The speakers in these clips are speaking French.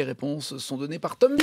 Les réponses sont données par Tom.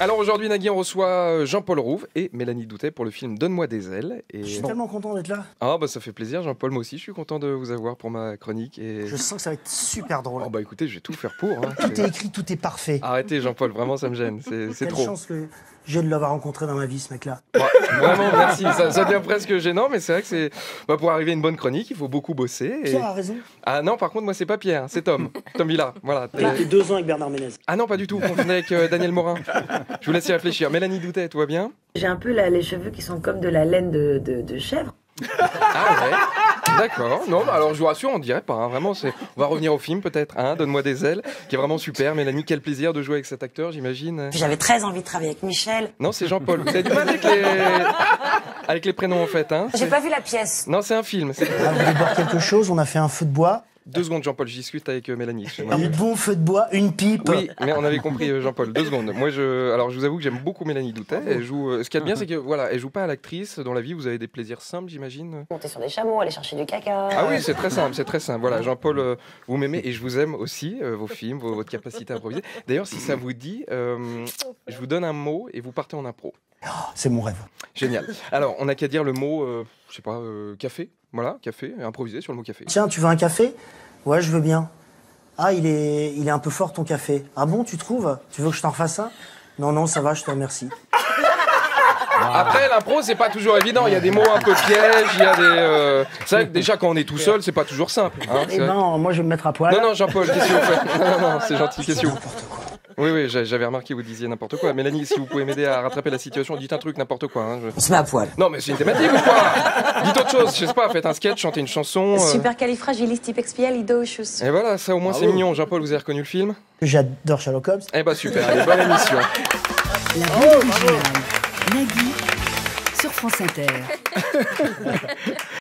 Alors aujourd'hui, Nagui, on reçoit euh, Jean-Paul Rouve et Mélanie Doutet pour le film Donne-moi des ailes. Et... Je suis tellement content d'être là. Ah bah ça fait plaisir, Jean-Paul, moi aussi, je suis content de vous avoir pour ma chronique. Et... Je sens que ça va être super drôle. Oh bah écoutez, je vais tout faire pour. hein. Tout est écrit, tout est parfait. Arrêtez Jean-Paul, vraiment ça me gêne, c'est trop. chance que j'ai de l'avoir rencontré dans ma vie, ce mec-là. Ouais, vraiment, merci. Ça, ça devient presque gênant, mais c'est vrai que c'est bah, pour arriver à une bonne chronique, il faut beaucoup bosser. et- Pierre a raison. Ah non, par contre, moi c'est pas Pierre, c'est Tom. Tom Villa, voilà. Été deux ans avec Bernard Ménez. Ah non, pas du tout, vous confondez avec euh, Daniel Morin. Je vous laisse y réfléchir. Mélanie Doutet, tout va bien? J'ai un peu la- les cheveux qui sont comme de la laine de, de- de chèvre. Ah ouais? D'accord. Non, bah alors je vous rassure, on dirait pas. hein. Vraiment, c'est. On va revenir au film peut-être. Hein, Donne-moi des ailes, qui est vraiment super. Mélanie, quel plaisir de jouer avec cet acteur, j'imagine. Puis j'avais très envie de travailler avec Michel. Non, c'est Jean-Paul. Vous avez du mal avec les avec les prénoms en fait. Hein J'ai pas vu la pièce. non, c'est un film. Ah, vous voulez boire quelque chose? On a fait un feu de bois. Deux secondes, Jean-Paul. J'y discute avec euh, Mélanie. Un bon feu de bois, une pipe. Oui, mais on avait compris, euh, Jean-Paul. Deux secondes. Moi, je, alors, je vous avoue que j'aime beaucoup Mélanie Doutet. Elle joue. euh, Ce qu'il y a de bien, c'est que voilà, elle joue pas à l'actrice. Dans la vie, vous avez des plaisirs simples, j'imagine. Monter sur des chameaux, aller chercher du caca. Ah oui, c'est très simple, c'est très simple. Voilà, Jean-Paul, euh, vous m'aimez et je vous aime aussi, euh, vos films, vos- votre capacité à improviser. D'ailleurs, si ça vous dit, euh, je vous donne un mot et vous partez en impro. C'est mon rêve. Génial. Alors, on n'a qu'à dire le mot, euh, je sais pas, euh, café. Voilà, café, improviser sur le mot café. Tiens, tu veux un café? Ouais, je veux bien. Ah, il est, il est un peu fort ton café. Ah bon, tu trouves? Tu veux que je t'en refasse un? Non, non, ça va, je te remercie. Après, l'impro, c'est pas toujours évident. Il y a des mots un peu pièges, il y a des. euh, C'est vrai que déjà, quand on est tout seul, c'est pas toujours simple. hein, c'est Eh vrai. ben, moi, je vais me mettre à poil. Non, non, Jean-Paul, qu'est-ce que vous faites? Non, non, non, c'est gentil, qu'est-ce que vous Oui, oui, j'a- j'avais remarqué, vous disiez n'importe quoi. Mélanie, si vous pouvez m'aider à rattraper la situation, dites un truc, n'importe quoi. hein, je- On se met à poil. Non, mais c'est une thématique ou quoi Dites autre chose, je sais pas, faites un sketch, chantez une chanson. euh, Supercalifragilisticexpialidocious. Et voilà, ça au moins c'est mignon. Jean-Paul, vous avez reconnu le film? J'adore Sherlock Holmes. Eh bah super, allez, bonne émission. La bande originale. Nagui sur France Inter.